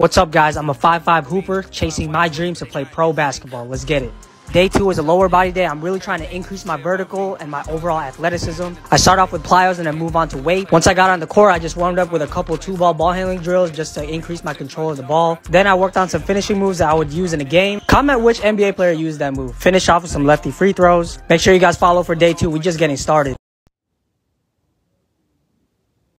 What's up, guys? I'm a 5'5 hooper chasing my dreams to play pro basketball. Let's get it. Day two is a lower body day. I'm really trying to increase my vertical and my overall athleticism. I start off with plyos and then move on to weight. Once I got on the court, I just warmed up with a couple two ball ball handling drills just to increase my control of the ball. Then I worked on some finishing moves that I would use in a game. Comment which NBA player used that move. Finish off with some lefty free throws. Make sure you guys follow for day two. We're just getting started.